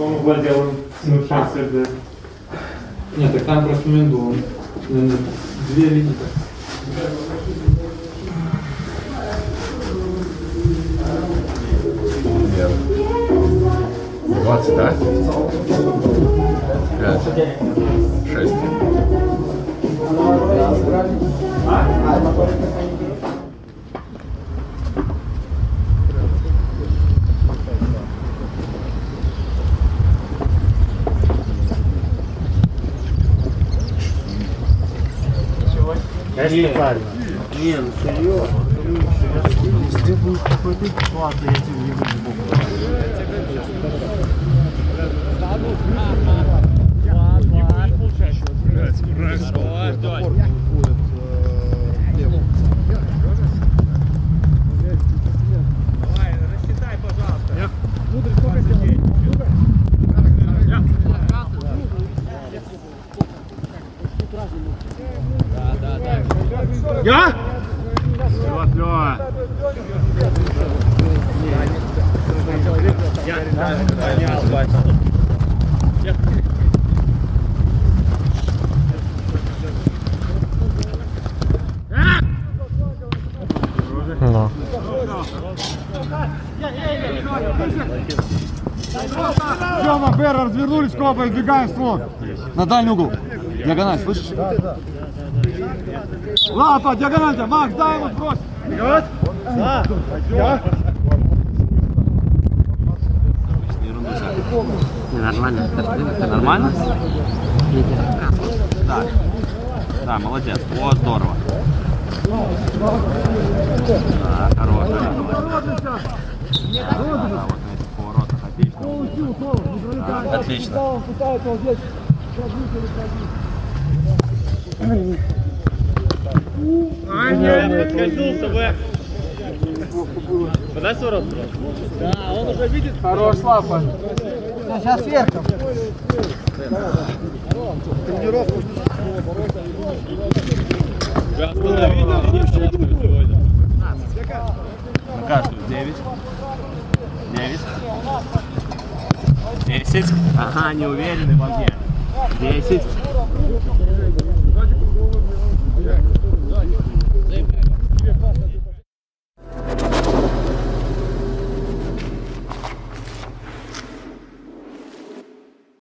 Он владел совершенством СРД. Нет, так там просто наверное, Две линии так. Нет. 20, да? 5, 6. Конечно, правильно. Не, ну серьезно. Если будешь попадать, ладно, я тебе не буду да, Ладно, ладно. Ладно, ладно. Ладно, ладно. Тёма, Бер, развернулись, копа, избегаем слон. На дальний угол. Диагональ, слышишь? Лапа, диагональ, тебя, Макс, дай ему брось. Нормально. Ты нормально? Да. Да, молодец. О, здорово. Да, хорош. Да, да, да, вот на этих поворотах отлично. Да, отлично. Хорош, Лапа. Сейчас сверху. Каждую. 9. 9. 10. Ага, не уверены во мне. 10.